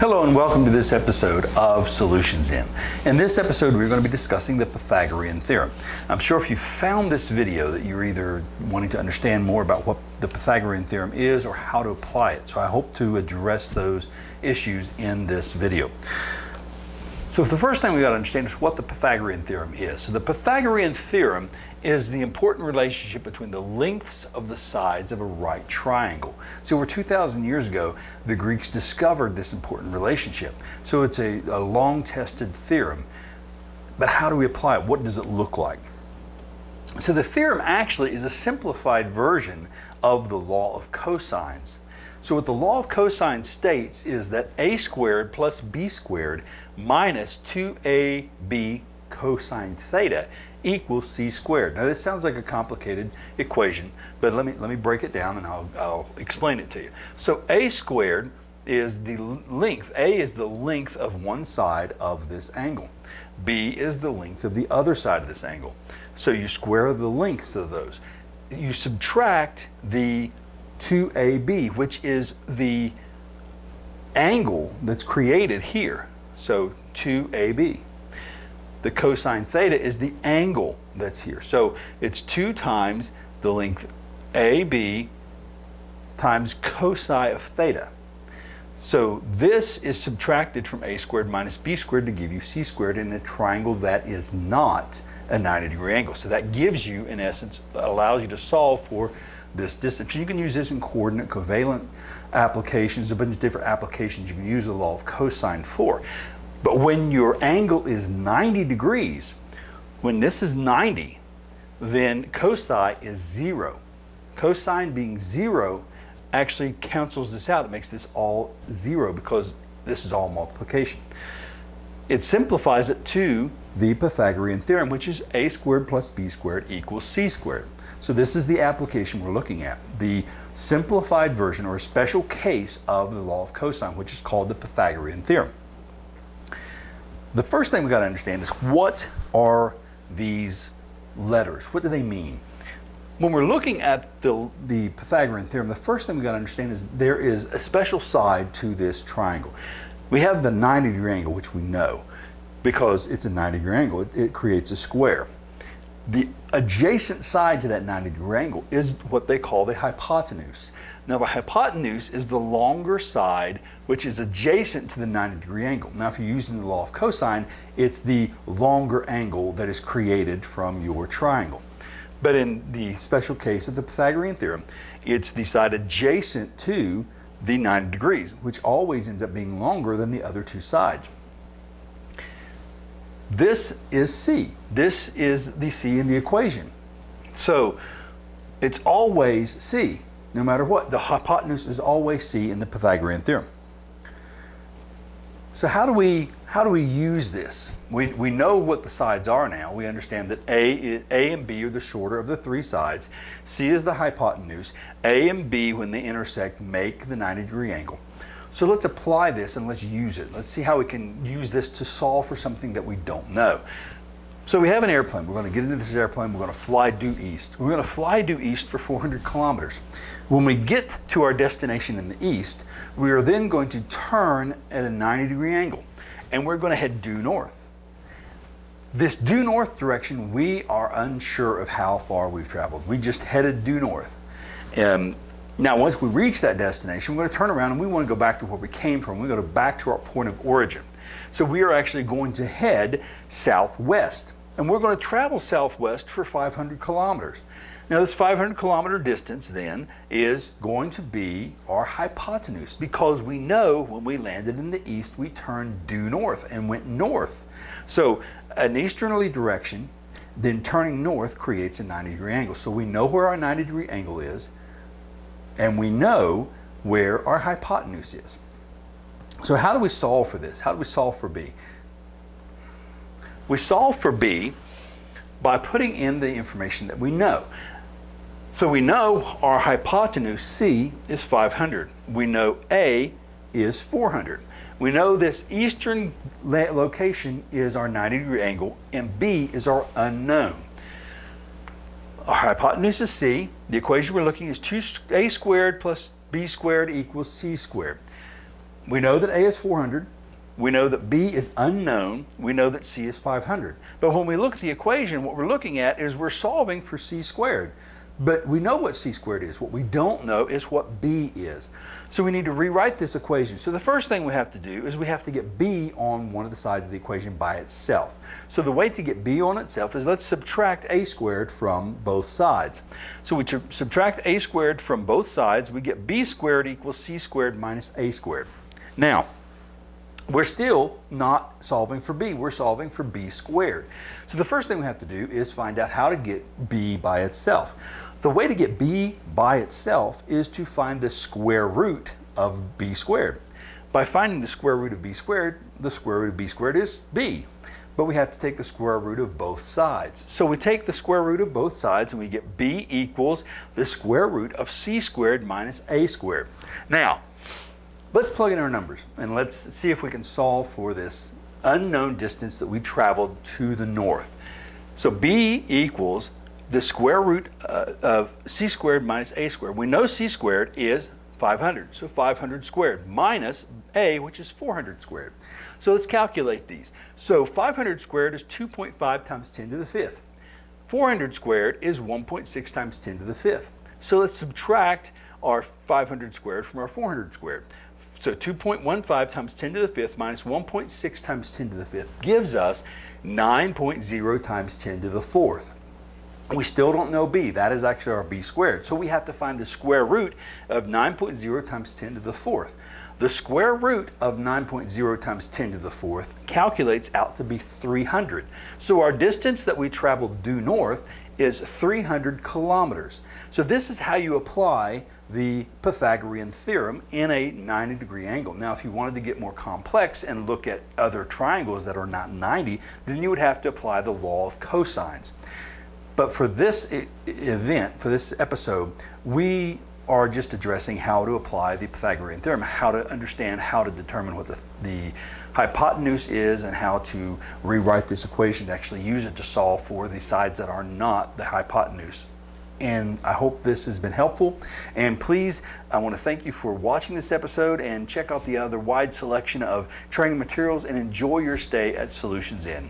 Hello and welcome to this episode of Solutions Inn. In this episode, we're going to be discussing the Pythagorean theorem. I'm sure if you found this video that you're either wanting to understand more about what the Pythagorean theorem is or how to apply it. So I hope to address those issues in this video. So the first thing we got to understand is what the Pythagorean theorem is. So the Pythagorean theorem is the important relationship between the lengths of the sides of a right triangle. So over 2,000 years ago, the Greeks discovered this important relationship. So it's a, a long-tested theorem. But how do we apply it? What does it look like? So the theorem actually is a simplified version of the law of cosines. So what the law of cosine states is that a squared plus b squared minus 2ab cosine theta equals c squared. Now this sounds like a complicated equation, but let me, let me break it down and I'll, I'll explain it to you. So a squared is the length, a is the length of one side of this angle. b is the length of the other side of this angle. So you square the lengths of those. You subtract the 2AB, which is the angle that's created here. So 2AB. The cosine theta is the angle that's here. So it's 2 times the length AB times cosine of theta. So this is subtracted from a squared minus b squared to give you c squared in a triangle that is not a 90 degree angle. So that gives you, in essence, allows you to solve for this distance. You can use this in coordinate covalent applications, a bunch of different applications you can use the law of cosine for. But when your angle is 90 degrees, when this is 90, then cosine is zero. Cosine being zero actually cancels this out. It makes this all zero because this is all multiplication. It simplifies it to the Pythagorean theorem, which is a squared plus b squared equals c squared. So this is the application we're looking at, the simplified version or a special case of the law of cosine, which is called the Pythagorean theorem. The first thing we've got to understand is what are these letters? What do they mean? When we're looking at the, the Pythagorean theorem, the first thing we've got to understand is there is a special side to this triangle. We have the 90 degree angle, which we know because it's a 90 degree angle. It, it creates a square. The adjacent side to that 90 degree angle is what they call the hypotenuse. Now the hypotenuse is the longer side which is adjacent to the 90 degree angle. Now if you're using the law of cosine, it's the longer angle that is created from your triangle. But in the special case of the Pythagorean theorem, it's the side adjacent to the 90 degrees, which always ends up being longer than the other two sides. This is C. This is the C in the equation. So it's always C, no matter what. The hypotenuse is always C in the Pythagorean theorem. So how do we how do we use this? We, we know what the sides are now. We understand that A, is, A and B are the shorter of the three sides. C is the hypotenuse. A and B, when they intersect, make the 90 degree angle. So let's apply this and let's use it. Let's see how we can use this to solve for something that we don't know. So we have an airplane. We're going to get into this airplane. We're going to fly due east. We're going to fly due east for 400 kilometers. When we get to our destination in the east, we are then going to turn at a 90 degree angle and we're going to head due north. This due north direction, we are unsure of how far we've traveled. We just headed due north. Um, now, once we reach that destination, we're going to turn around and we want to go back to where we came from. We're going to go back to our point of origin. So we are actually going to head southwest. And we're going to travel southwest for 500 kilometers. Now this 500 kilometer distance then is going to be our hypotenuse because we know when we landed in the east we turned due north and went north. So an easterly direction then turning north creates a 90 degree angle. So we know where our 90 degree angle is and we know where our hypotenuse is. So how do we solve for this? How do we solve for B? We solve for B by putting in the information that we know. So we know our hypotenuse C is 500. We know A is 400. We know this eastern location is our 90 degree angle and B is our unknown. Our hypotenuse is C. The equation we're looking is 2a squared plus b squared equals c squared. we know that A is 400. We know that B is unknown. We know that C is 500. But when we look at the equation, what we're looking at is we're solving for C squared. But we know what c squared is. What we don't know is what b is. So we need to rewrite this equation. So the first thing we have to do is we have to get b on one of the sides of the equation by itself. So the way to get b on itself is let's subtract a squared from both sides. So we subtract a squared from both sides. We get b squared equals c squared minus a squared. Now, we're still not solving for b, we're solving for b squared. So the first thing we have to do is find out how to get b by itself. The way to get b by itself is to find the square root of b squared. By finding the square root of b squared, the square root of b squared is b. But we have to take the square root of both sides. So we take the square root of both sides and we get b equals the square root of c squared minus a squared. Now, let's plug in our numbers and let's see if we can solve for this unknown distance that we traveled to the north. So b equals the square root uh, of c squared minus a squared. We know c squared is 500, so 500 squared minus a, which is 400 squared. So let's calculate these. So 500 squared is 2.5 times 10 to the fifth. 400 squared is 1.6 times 10 to the fifth. So let's subtract our 500 squared from our 400 squared. So 2.15 times 10 to the fifth minus 1.6 times 10 to the fifth gives us 9.0 times 10 to the fourth. We still don't know b. That is actually our b squared. So we have to find the square root of 9.0 times 10 to the fourth. The square root of 9.0 times 10 to the fourth calculates out to be 300. So our distance that we traveled due north is 300 kilometers. So this is how you apply the Pythagorean theorem in a 90 degree angle. Now if you wanted to get more complex and look at other triangles that are not 90, then you would have to apply the law of cosines. But for this event, for this episode, we are just addressing how to apply the Pythagorean theorem, how to understand how to determine what the, the hypotenuse is and how to rewrite this equation to actually use it to solve for the sides that are not the hypotenuse. And I hope this has been helpful. And please, I want to thank you for watching this episode and check out the other wide selection of training materials and enjoy your stay at Solutions Inn.